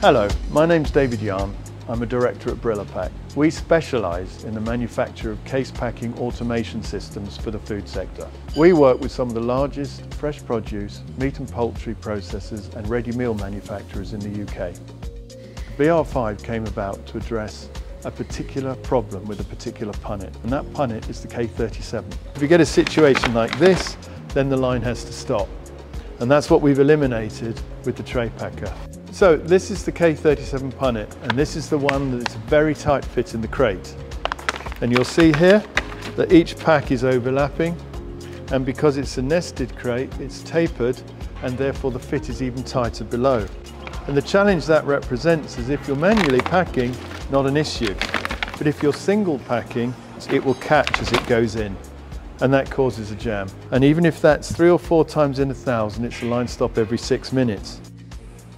Hello, my name's David Yarn. I'm a director at Brillopak. We specialise in the manufacture of case packing automation systems for the food sector. We work with some of the largest fresh produce, meat and poultry processors and ready meal manufacturers in the UK. BR5 came about to address a particular problem with a particular punnet, and that punnet is the K37. If you get a situation like this, then the line has to stop. And that's what we've eliminated with the TrayPAKer. So this is the K37 punnet, and this is the one that's a very tight fit in the crate. And you'll see here that each pack is overlapping, and because it's a nested crate, it's tapered, and therefore the fit is even tighter below. And the challenge that represents is if you're manually packing, not an issue. But if you're single packing, it will catch as it goes in and that causes a jam. And even if that's three or four times in a thousand, it's a line stop every six minutes.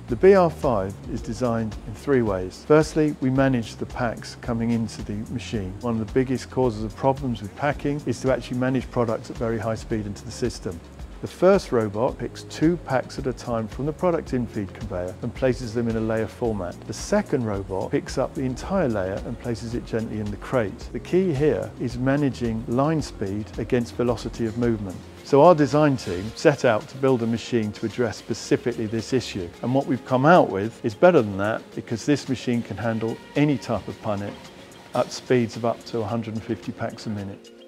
The BR5 is designed in three ways. Firstly, we manage the packs coming into the machine. One of the biggest causes of problems with packing is to actually manage products at very high speed into the system. The first robot picks two packs at a time from the product infeed conveyor and places them in a layer format. The second robot picks up the entire layer and places it gently in the crate. The key here is managing line speed against velocity of movement. So our design team set out to build a machine to address specifically this issue. And what we've come out with is better than that because this machine can handle any type of punnet at speeds of up to 150 packs a minute.